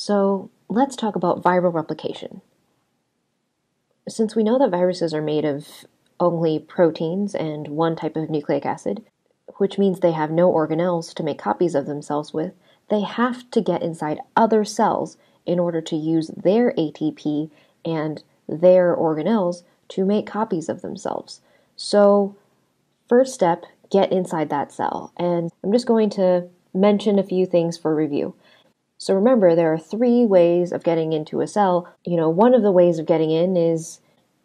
So let's talk about viral replication. Since we know that viruses are made of only proteins and one type of nucleic acid, which means they have no organelles to make copies of themselves with, they have to get inside other cells in order to use their ATP and their organelles to make copies of themselves. So, first step, get inside that cell. And I'm just going to mention a few things for review. So remember, there are three ways of getting into a cell. You know, one of the ways of getting in is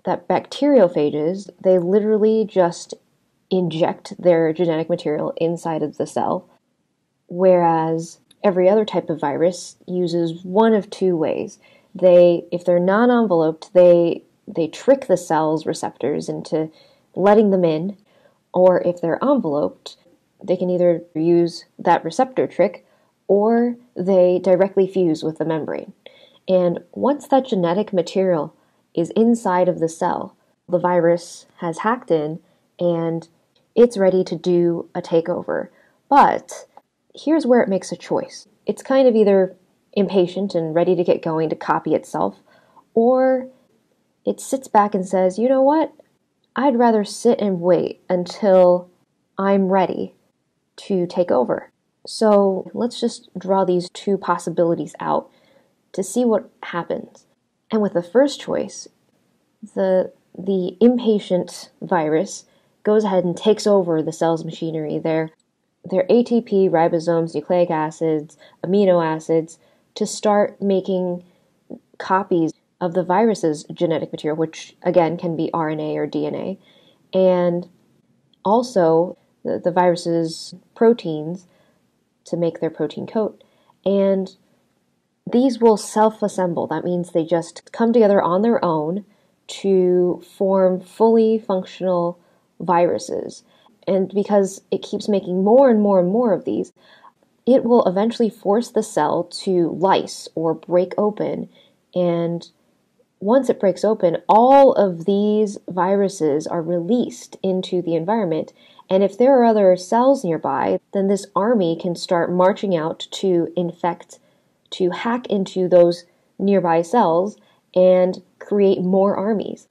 that bacteriophages, they literally just inject their genetic material inside of the cell, whereas every other type of virus uses one of two ways. They, if they're non-enveloped, they they trick the cell's receptors into letting them in, or if they're enveloped, they can either use that receptor trick or they directly fuse with the membrane. And once that genetic material is inside of the cell, the virus has hacked in and it's ready to do a takeover. But here's where it makes a choice it's kind of either impatient and ready to get going to copy itself, or it sits back and says, you know what? I'd rather sit and wait until I'm ready to take over. So let's just draw these two possibilities out to see what happens. And with the first choice, the the impatient virus goes ahead and takes over the cell's machinery, their their ATP, ribosomes, nucleic acids, amino acids, to start making copies of the virus's genetic material, which again can be RNA or DNA, and also the, the virus's proteins to make their protein coat. And these will self assemble. That means they just come together on their own to form fully functional viruses. And because it keeps making more and more and more of these, it will eventually force the cell to lyse or break open. And once it breaks open, all of these viruses are released into the environment and if there are other cells nearby, then this army can start marching out to infect, to hack into those nearby cells and create more armies.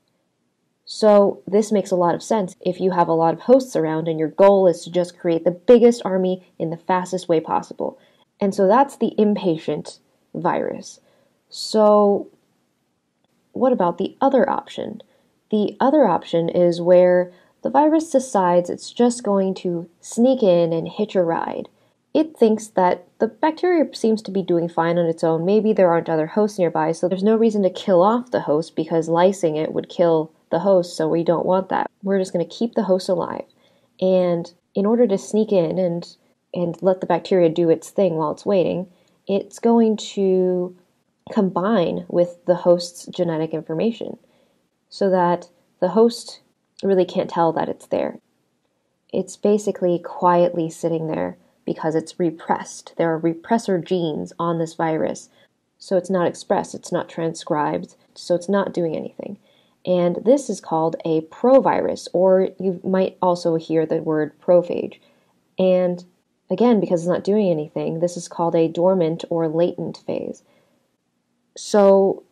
So, this makes a lot of sense if you have a lot of hosts around and your goal is to just create the biggest army in the fastest way possible. And so that's the impatient virus. So, what about the other option? The other option is where the virus decides it's just going to sneak in and hitch a ride. It thinks that the bacteria seems to be doing fine on its own. Maybe there aren't other hosts nearby, so there's no reason to kill off the host because lysing it would kill the host, so we don't want that. We're just going to keep the host alive. And in order to sneak in and and let the bacteria do its thing while it's waiting, it's going to combine with the host's genetic information so that the host really can't tell that it's there. It's basically quietly sitting there because it's repressed. There are repressor genes on this virus, so it's not expressed, it's not transcribed, so it's not doing anything. And this is called a provirus, or you might also hear the word prophage. And again, because it's not doing anything, this is called a dormant or latent phase. So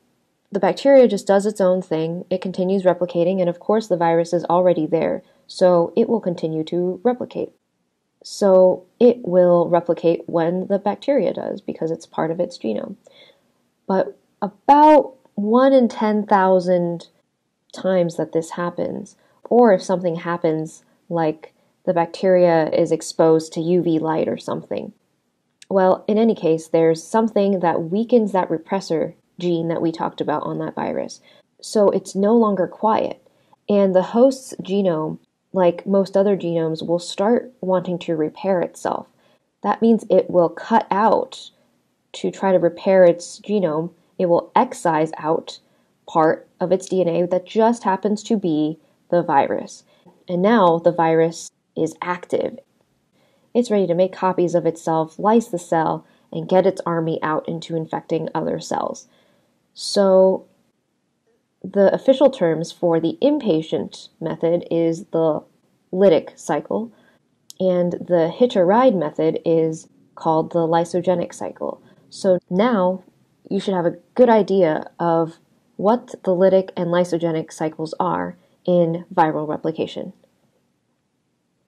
the bacteria just does its own thing, it continues replicating, and of course, the virus is already there, so it will continue to replicate. So it will replicate when the bacteria does because it's part of its genome. But about 1 in 10,000 times that this happens, or if something happens like the bacteria is exposed to UV light or something, well, in any case, there's something that weakens that repressor gene that we talked about on that virus. So it's no longer quiet. And the host's genome, like most other genomes, will start wanting to repair itself. That means it will cut out to try to repair its genome. It will excise out part of its DNA that just happens to be the virus. And now the virus is active. It's ready to make copies of itself, lyse the cell, and get its army out into infecting other cells. So the official terms for the impatient method is the lytic cycle, and the hitch a ride method is called the lysogenic cycle. So now you should have a good idea of what the lytic and lysogenic cycles are in viral replication.